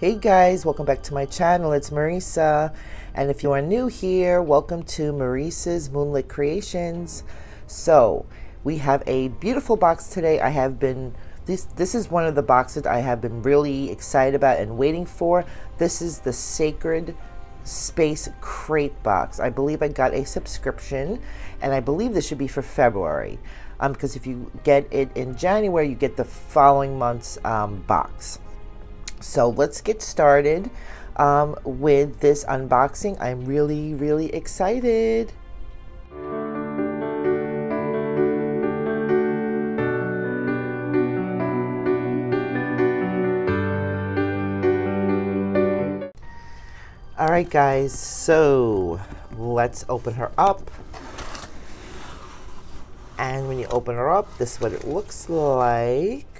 Hey guys, welcome back to my channel. It's Marisa. And if you are new here, welcome to Marisa's Moonlit Creations. So, we have a beautiful box today. I have been this this is one of the boxes I have been really excited about and waiting for. This is the Sacred Space Crate box. I believe I got a subscription and I believe this should be for February. Um, because if you get it in January, you get the following month's um, box. So let's get started um, with this unboxing. I'm really, really excited. All right, guys, so let's open her up. And when you open her up, this is what it looks like.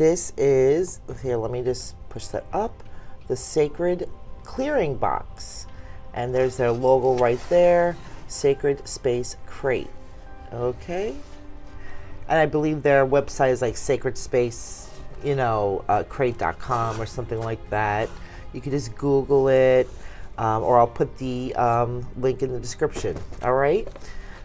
This is, here, let me just push that up, the Sacred Clearing Box. And there's their logo right there, Sacred Space Crate. Okay. And I believe their website is like Sacred Space, you know, uh, crate.com or something like that. You can just Google it, um, or I'll put the um, link in the description. All right.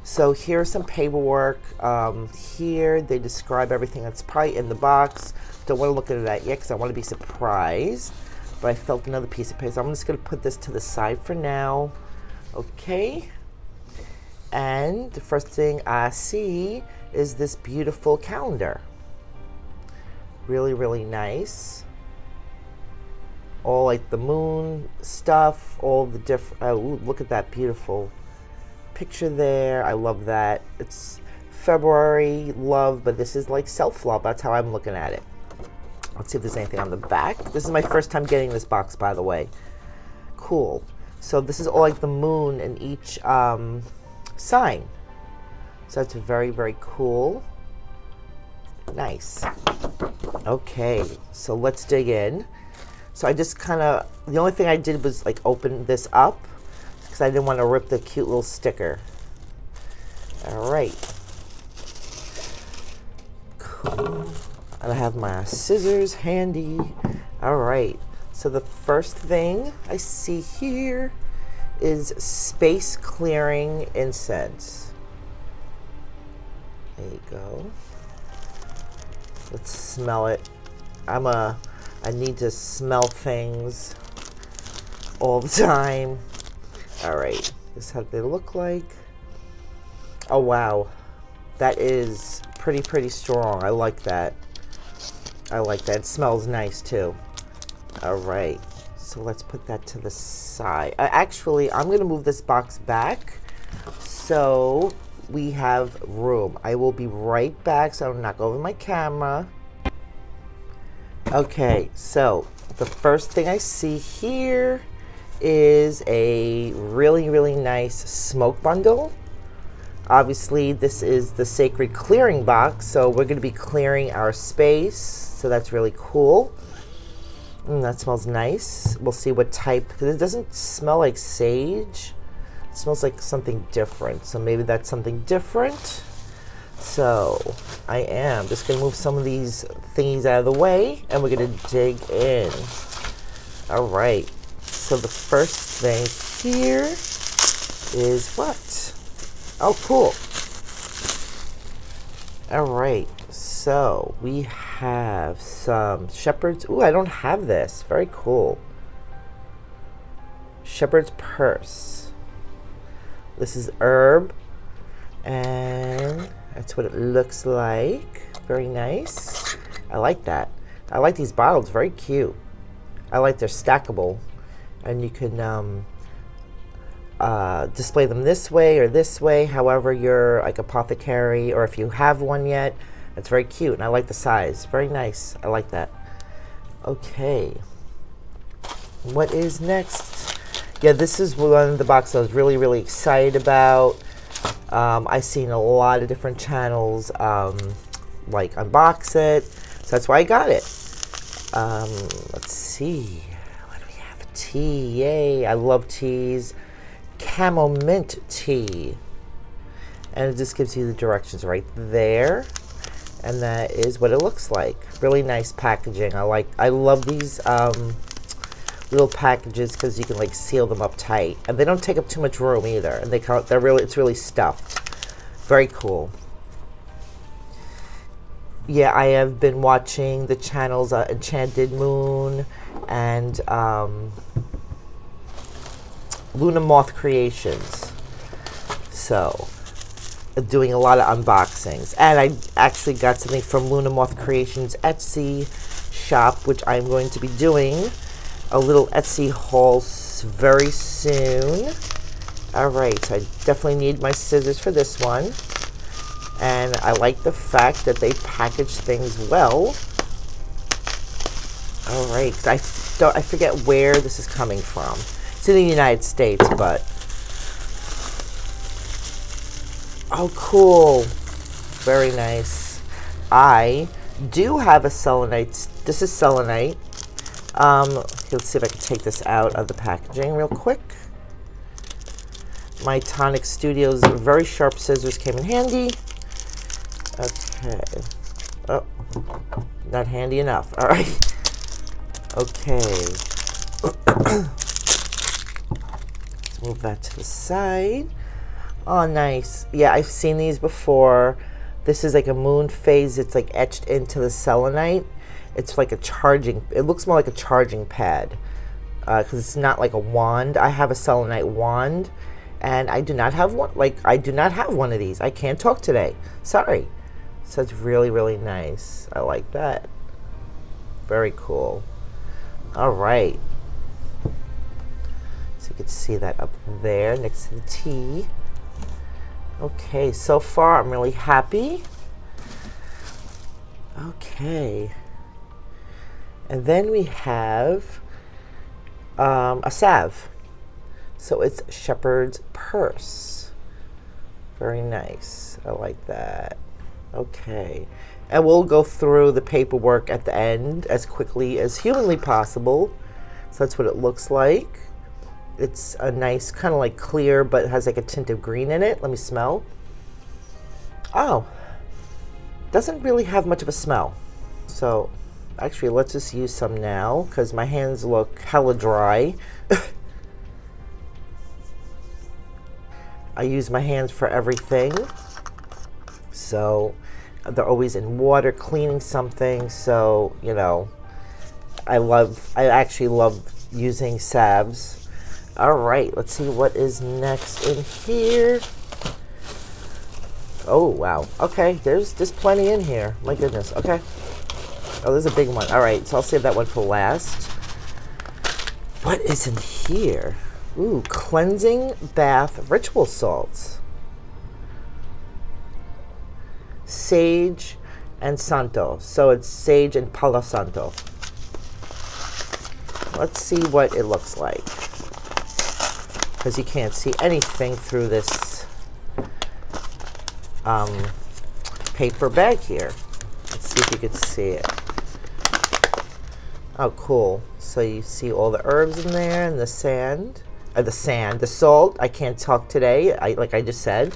So here's some paperwork. Um, here they describe everything that's probably in the box. Don't want to look at that yet because I want to be surprised. But I felt another piece of paper. So I'm just going to put this to the side for now. Okay. And the first thing I see is this beautiful calendar. Really, really nice. All like the moon stuff, all the different, oh, look at that beautiful picture there. I love that. It's February love, but this is like self-love. That's how I'm looking at it. Let's see if there's anything on the back. This is my first time getting this box, by the way. Cool. So this is all like the moon in each um, sign. So that's very, very cool. Nice. Okay, so let's dig in. So I just kind of, the only thing I did was like open this up because I didn't want to rip the cute little sticker. All right. Cool. And I have my scissors handy. All right. So the first thing I see here is space clearing incense. There you go. Let's smell it. I'm a, I need to smell things all the time. All right, this is how they look like. Oh, wow. That is pretty, pretty strong. I like that. I like that. It smells nice, too. All right, so let's put that to the side. Uh, actually, I'm going to move this box back so we have room. I will be right back, so I'm not over my camera. Okay, so the first thing I see here is a really, really nice smoke bundle. Obviously, this is the sacred clearing box, so we're going to be clearing our space, so that's really cool. Mm, that smells nice. We'll see what type, because it doesn't smell like sage. It smells like something different, so maybe that's something different. So, I am just going to move some of these thingies out of the way, and we're going to dig in. All right. So the first thing here is what? Oh, cool. All right. So we have some shepherd's. Ooh, I don't have this. Very cool. Shepherd's purse. This is herb. And that's what it looks like. Very nice. I like that. I like these bottles. Very cute. I like they're stackable. And you can um, uh, display them this way or this way. However, you're like apothecary or if you have one yet. It's very cute. And I like the size. Very nice. I like that. Okay. What is next? Yeah, this is one of the boxes I was really, really excited about. Um, I've seen a lot of different channels um, like unbox it, so that's why I got it. Um, let's see, what do we have? Tea, yay! I love teas. Camo mint tea, and it just gives you the directions right there. And that is what it looks like. Really nice packaging. I like, I love these um, little packages because you can like seal them up tight, and they don't take up too much room either. And they come, they're really, it's really stuffed. Very cool. Yeah, I have been watching the channels uh, Enchanted Moon and um, Luna Moth Creations. So, doing a lot of unboxings. And I actually got something from Luna Moth Creations Etsy shop, which I'm going to be doing a little Etsy haul very soon. All right, so I definitely need my scissors for this one. And I like the fact that they package things well. All right, I, I forget where this is coming from. It's in the United States, but Oh, cool. Very nice. I do have a selenite. This is selenite. Um, let's see if I can take this out of the packaging real quick. My Tonic Studios very sharp scissors came in handy. Okay. Oh, not handy enough. All right. Okay. Let's move that to the side. Oh, nice. Yeah, I've seen these before. This is like a moon phase. It's like etched into the selenite. It's like a charging, it looks more like a charging pad because uh, it's not like a wand. I have a selenite wand and I do not have one, like I do not have one of these. I can't talk today. Sorry. So it's really, really nice. I like that. Very cool. All right. So you can see that up there next to the tea. Okay, so far I'm really happy. Okay. And then we have um, a salve. So it's Shepherd's Purse. Very nice. I like that. Okay. And we'll go through the paperwork at the end as quickly as humanly possible. So that's what it looks like. It's a nice kind of like clear, but has like a tint of green in it. Let me smell. Oh, doesn't really have much of a smell. So actually, let's just use some now because my hands look hella dry. I use my hands for everything. So they're always in water cleaning something. So, you know, I love, I actually love using salves all right, let's see what is next in here. Oh, wow. Okay, there's there's plenty in here. My goodness. Okay. Oh, there's a big one. All right, so I'll save that one for last. What is in here? Ooh, cleansing bath ritual salts. Sage and Santo. So it's sage and Palo Santo. Let's see what it looks like because you can't see anything through this um, paper bag here. Let's see if you can see it. Oh, cool. So you see all the herbs in there and the sand. Uh, the sand, the salt. I can't talk today, I, like I just said.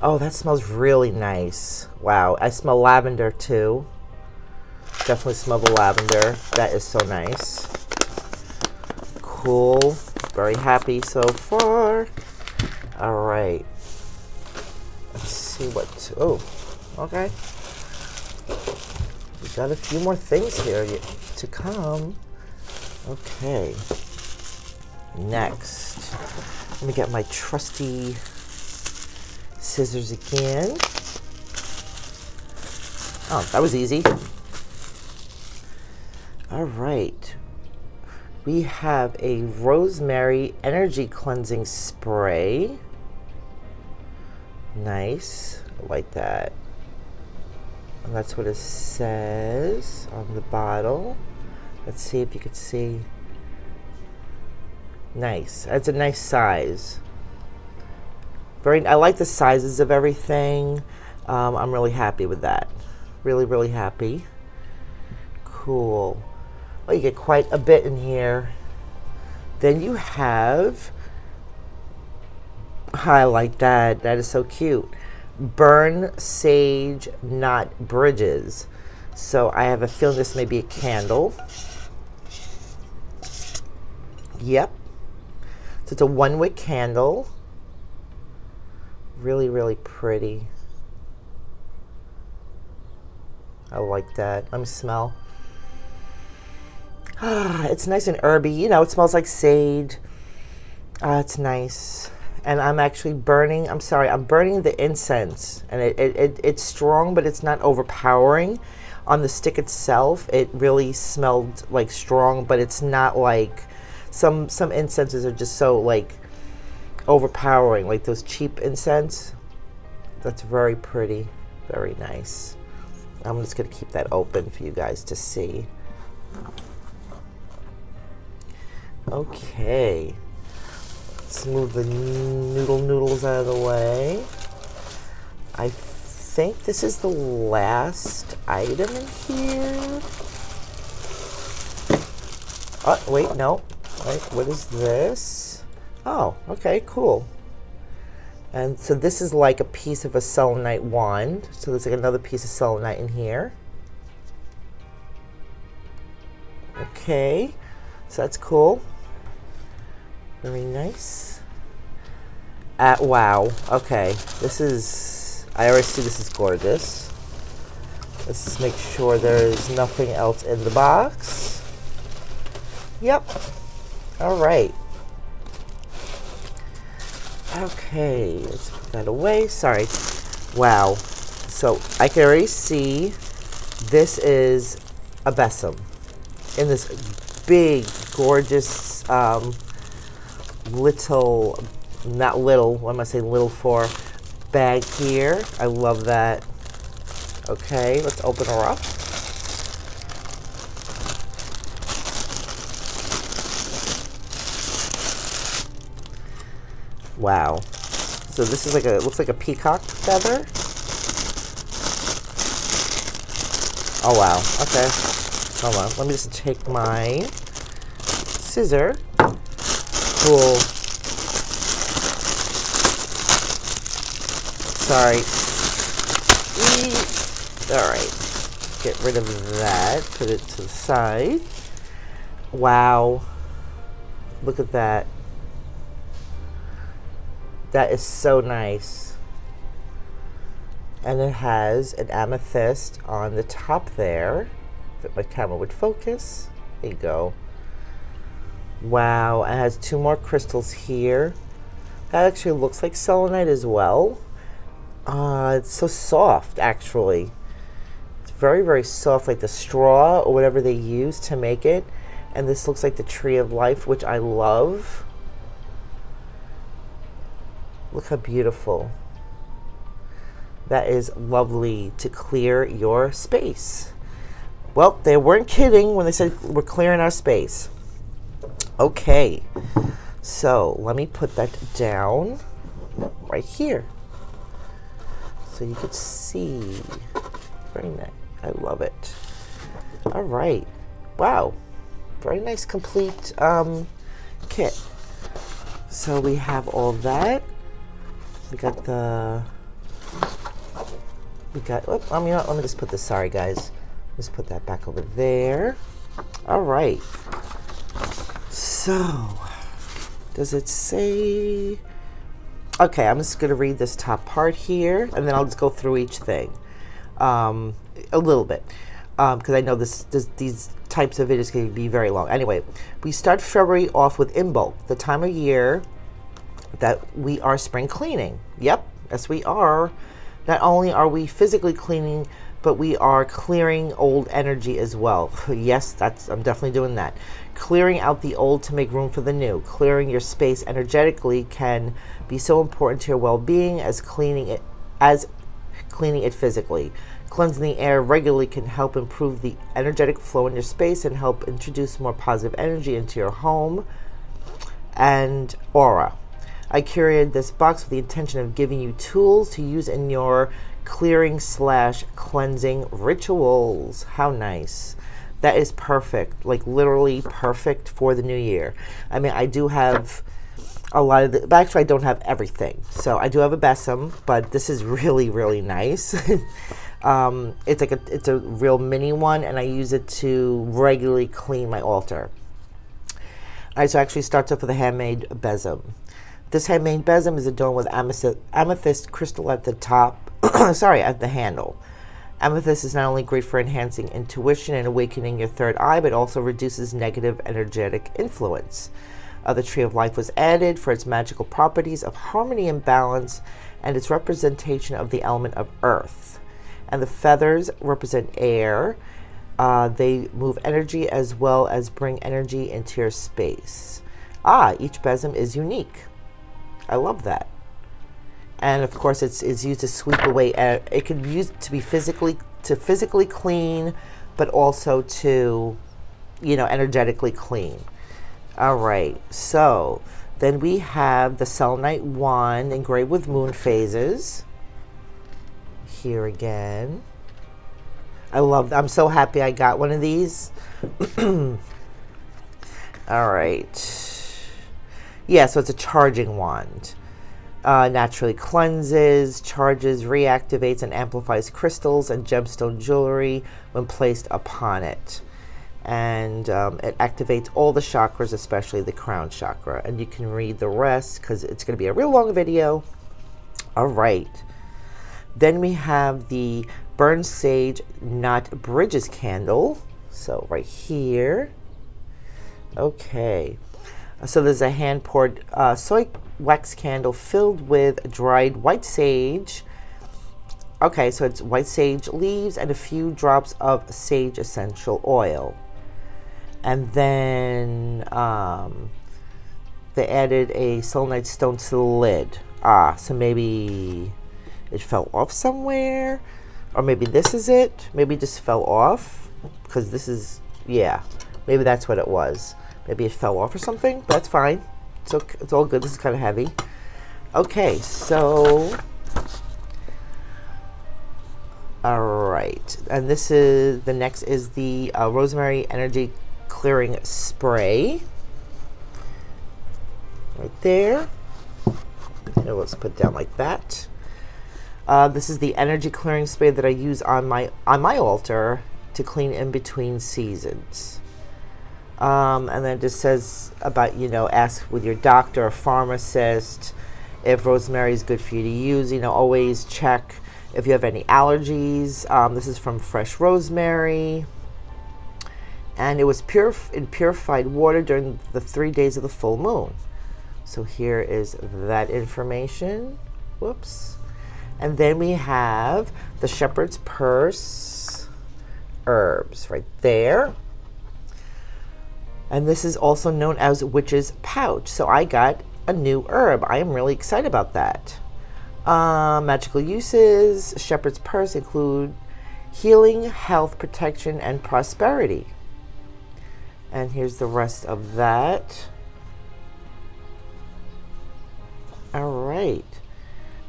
Oh, that smells really nice. Wow, I smell lavender too. Definitely smell the lavender. That is so nice. Cool. Very happy so far. All right. Let's see what. Oh, okay. We got a few more things here to come. Okay. Next, let me get my trusty scissors again. Oh, that was easy. All right we have a rosemary energy cleansing spray. Nice. I like that. And that's what it says on the bottle. Let's see if you can see. Nice. That's a nice size. Very. I like the sizes of everything. Um, I'm really happy with that. Really, really happy. Cool. Well, you get quite a bit in here. Then you have, I like that. That is so cute. burn sage, not bridges. So I have a feeling this may be a candle. Yep. So it's a one wick candle. Really, really pretty. I like that. Let me smell. Ah, it's nice and herby. You know, it smells like sage. Ah, it's nice. And I'm actually burning, I'm sorry, I'm burning the incense. And it, it, it, it's strong, but it's not overpowering. On the stick itself, it really smelled like strong, but it's not like some some incenses are just so like overpowering, like those cheap incense. That's very pretty, very nice. I'm just gonna keep that open for you guys to see. Okay. Let's move the noodle noodles out of the way. I think this is the last item in here. Oh, wait, no. Wait, what is this? Oh, okay, cool. And so this is like a piece of a selenite wand. So there's like another piece of selenite in here. Okay, so that's cool. Very nice. Uh, wow. Okay. This is... I already see this is gorgeous. Let's just make sure there's nothing else in the box. Yep. Alright. Okay. Let's put that away. Sorry. Wow. So, I can already see this is a besom in this big, gorgeous um, little, not little, what am I saying little for, bag here. I love that. Okay, let's open her up. Wow. So this is like a, looks like a peacock feather. Oh wow, okay. Hold on, let me just take my scissor cool. Sorry. Alright. Get rid of that. Put it to the side. Wow. Look at that. That is so nice. And it has an amethyst on the top there. If my camera would focus. There you go. Wow, it has two more crystals here. That actually looks like selenite as well. Uh, it's so soft, actually. It's very, very soft, like the straw or whatever they use to make it. And this looks like the tree of life, which I love. Look how beautiful. That is lovely to clear your space. Well, they weren't kidding when they said we're clearing our space. Okay, so let me put that down right here. So you could see. Very nice. I love it. All right. Wow. Very nice complete um, kit. So we have all that. We got the. We got. Oh, I mean, let me just put this. Sorry, guys. Let's put that back over there. All right. So, does it say? Okay, I'm just going to read this top part here, and then I'll just go through each thing um, a little bit, because um, I know this, this, these types of videos can be very long. Anyway, we start February off with Imbolc, the time of year that we are spring cleaning. Yep, yes we are. Not only are we physically cleaning, but we are clearing old energy as well. yes, that's I'm definitely doing that. Clearing out the old to make room for the new. Clearing your space energetically can be so important to your well-being as cleaning it as cleaning it physically. Cleansing the air regularly can help improve the energetic flow in your space and help introduce more positive energy into your home and aura. I curated this box with the intention of giving you tools to use in your clearing slash cleansing rituals. How nice. That is perfect, like literally perfect for the new year. I mean, I do have a lot of the, but actually I don't have everything. So I do have a besom, but this is really, really nice. um, it's like a, it's a real mini one and I use it to regularly clean my altar. All right, so actually starts off with a handmade besom. This handmade besom is adorned with amethyst, amethyst crystal at the top, sorry, at the handle. Amethyst is not only great for enhancing intuition and awakening your third eye, but also reduces negative energetic influence. Uh, the Tree of Life was added for its magical properties of harmony and balance and its representation of the element of earth. And the feathers represent air. Uh, they move energy as well as bring energy into your space. Ah, each besom is unique. I love that. And of course, it's, it's used to sweep away. Uh, it can be used to be physically to physically clean, but also to, you know, energetically clean. All right, so then we have the selenite wand engraved with moon phases. Here again. I love, I'm so happy I got one of these. All right. Yeah, so it's a charging wand. Uh, naturally cleanses, charges, reactivates, and amplifies crystals and gemstone jewelry when placed upon it and um, it activates all the chakras, especially the crown chakra. And you can read the rest because it's going to be a real long video. All right. Then we have the Burn Sage Not Bridges candle. So right here. Okay. So there's a hand poured uh, soy wax candle filled with dried white sage. Okay, so it's white sage leaves and a few drops of sage essential oil and then um, they added a selenite stone to the lid. Ah, so maybe it fell off somewhere, or maybe this is it. Maybe it just fell off because this is yeah. Maybe that's what it was. Maybe it fell off or something. That's fine. It's okay. It's all good. This is kind of heavy. Okay, so. All right, and this is the next is the uh, rosemary energy clearing spray. Right there. And let's put down like that. Uh, this is the energy clearing spray that I use on my on my altar to clean in between seasons. Um, and then it just says about, you know, ask with your doctor or pharmacist if rosemary is good for you to use. You know, always check if you have any allergies. Um, this is from Fresh Rosemary and it was pure in purified water during the three days of the full moon. So here is that information. Whoops. And then we have the shepherd's purse herbs right there. And this is also known as witch's pouch. So I got a new herb. I am really excited about that. Uh, magical uses, shepherd's purse include healing, health, protection, and prosperity. And here's the rest of that. All right.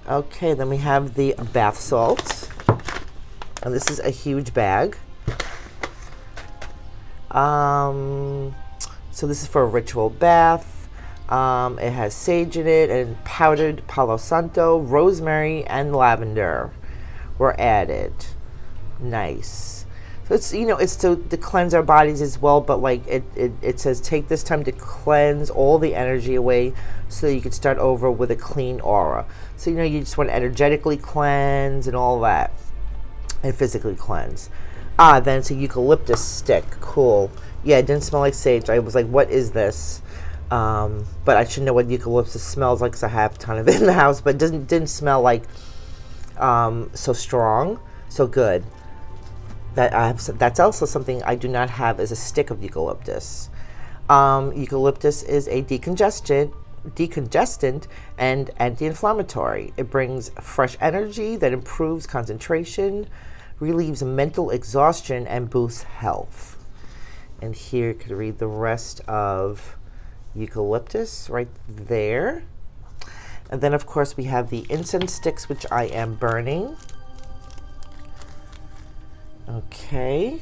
Okay, then we have the bath salts. And this is a huge bag. Um, so this is for a ritual bath. Um, it has sage in it and powdered palo santo, rosemary, and lavender were added. Nice. So it's you know it's to, to cleanse our bodies as well, but like it, it, it says take this time to cleanse all the energy away so you can start over with a clean aura. So you know you just want to energetically cleanse and all that. And physically cleanse. Ah, then it's a eucalyptus stick. Cool. Yeah, it didn't smell like sage. I was like, what is this? Um, but I should know what eucalyptus smells like because I have a ton of it in the house. But it doesn't didn't smell like um, so strong, so good that I have, that's also something I do not have is a stick of eucalyptus. Um, eucalyptus is a decongestant, decongestant and anti-inflammatory. It brings fresh energy that improves concentration, relieves mental exhaustion, and boosts health. And here you could read the rest of eucalyptus right there. And then, of course, we have the incense sticks, which I am burning. Okay.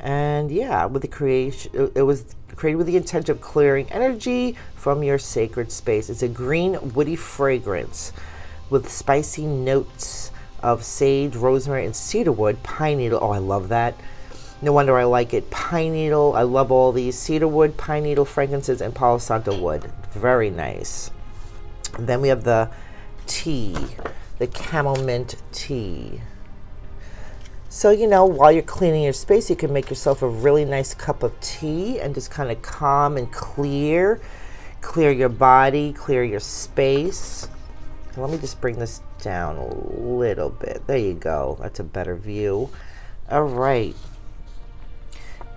And yeah, with the creation, it was created with the intent of clearing energy from your sacred space. It's a green, woody fragrance with spicy notes of sage, rosemary, and cedarwood, pine needle. Oh, I love that. No wonder I like it. Pine needle. I love all these cedarwood, pine needle fragrances, and Palo Santo wood. Very nice. And then we have the tea, the camel mint tea. So, you know, while you're cleaning your space, you can make yourself a really nice cup of tea and just kind of calm and clear. Clear your body, clear your space. Let me just bring this down a little bit. There you go. That's a better view. All right.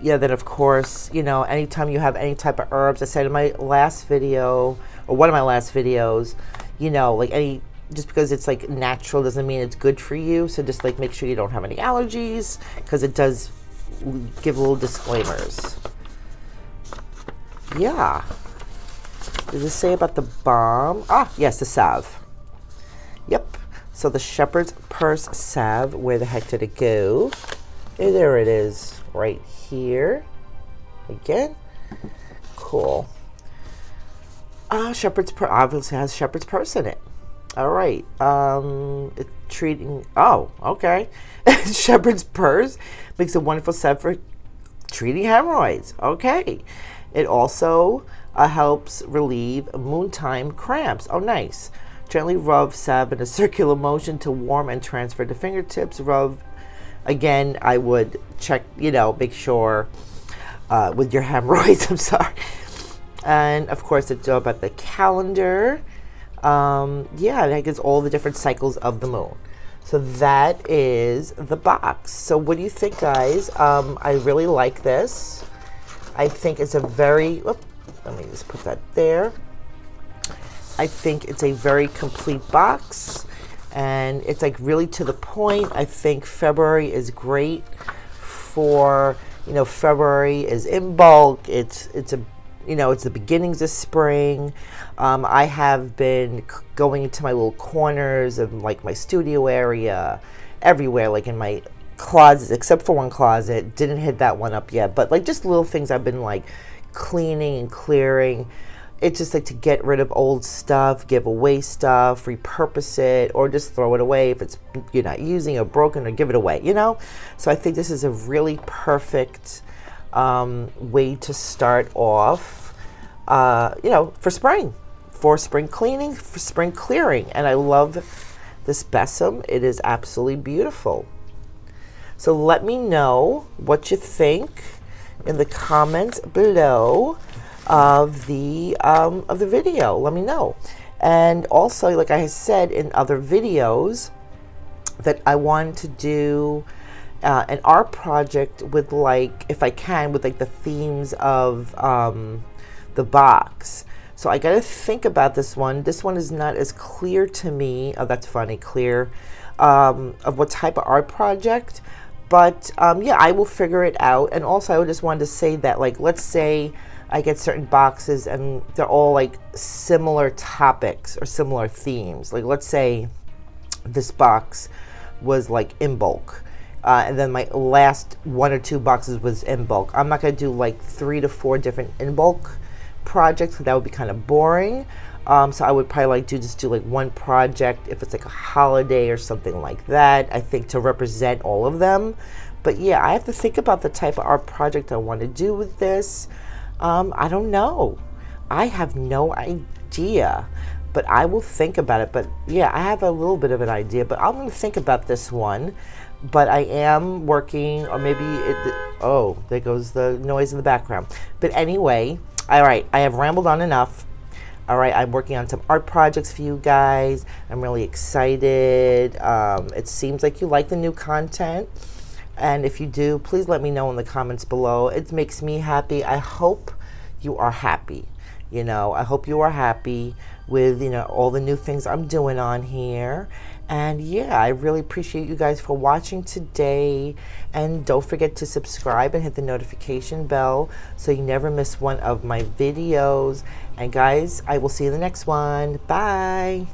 Yeah, then of course, you know, anytime you have any type of herbs, I said in my last video, or one of my last videos, you know, like any just because it's like natural doesn't mean it's good for you. So just like make sure you don't have any allergies because it does give little disclaimers. Yeah. Does it say about the balm? Ah, yes, the salve. Yep. So the shepherd's purse salve, where the heck did it go? There it is, right here. Again. Cool. Uh, shepherd's purse obviously has shepherd's purse in it. All right. Um, treating. Oh, okay. Shepherd's purse makes a wonderful set for treating hemorrhoids. Okay. It also uh, helps relieve moontime cramps. Oh, nice. Gently rub salve in a circular motion to warm and transfer to fingertips. Rub. Again, I would check. You know, make sure uh, with your hemorrhoids. I'm sorry. And of course, it's about the calendar um, yeah, that gets all the different cycles of the moon. So that is the box. So what do you think, guys? Um, I really like this. I think it's a very, whoop, let me just put that there. I think it's a very complete box and it's like really to the point. I think February is great for, you know, February is Imbolc. It's, it's a you know, it's the beginnings of spring. Um, I have been going into my little corners of like my studio area, everywhere, like in my closets, except for one closet. Didn't hit that one up yet, but like just little things I've been like cleaning and clearing. It's just like to get rid of old stuff, give away stuff, repurpose it, or just throw it away if it's you're not using or broken, or give it away. You know. So I think this is a really perfect um, way to start off, uh, you know, for spring, for spring cleaning, for spring clearing. And I love this besom. It is absolutely beautiful. So let me know what you think in the comments below of the um, of the video. Let me know. And also, like I said in other videos, that I want to do uh, an art project with like, if I can, with like the themes of um, the box. So I got to think about this one. This one is not as clear to me. Oh, that's funny, clear um, of what type of art project. But um, yeah, I will figure it out. And also, I just wanted to say that, like, let's say I get certain boxes and they're all like similar topics or similar themes. Like, let's say this box was like Imbolc uh, and then my last one or two boxes was Imbolc. I'm not going to do like three to four different Imbolc projects. That would be kind of boring. Um, so I would probably like to just do like one project if it's like a holiday or something like that. I think to represent all of them. But yeah, I have to think about the type of art project I want to do with this. Um, I don't know. I have no idea but I will think about it. But yeah, I have a little bit of an idea, but I'm going to think about this one but I am working, or maybe it, oh, there goes the noise in the background. But anyway, all right, I have rambled on enough. All right, I'm working on some art projects for you guys. I'm really excited. Um, it seems like you like the new content. And if you do, please let me know in the comments below. It makes me happy. I hope you are happy. You know, I hope you are happy with, you know, all the new things I'm doing on here. And yeah, I really appreciate you guys for watching today. And don't forget to subscribe and hit the notification bell so you never miss one of my videos. And guys, I will see you in the next one. Bye.